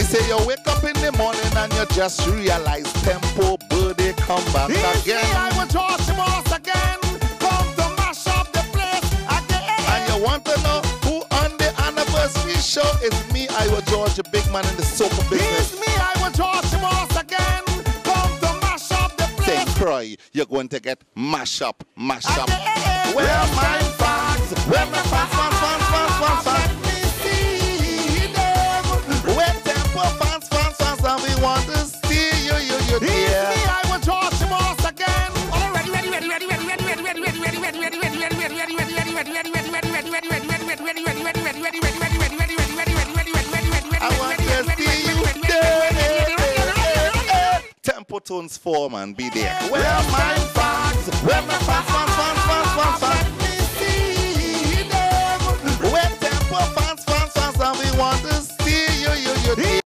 Me say you wake up in the morning and you just realize tempo birthday come back It's again. Iwer George Moss again. Come to mash up the place again. And you want to know who on the anniversary show? It's me, Iwer George, a big man in the soca business. It's me, Iwer George Moss again. Come to mash up the Say place cry, you're going to get mash up, mash up. Where my I want to see you there. Tempo Turns 4, man, be there.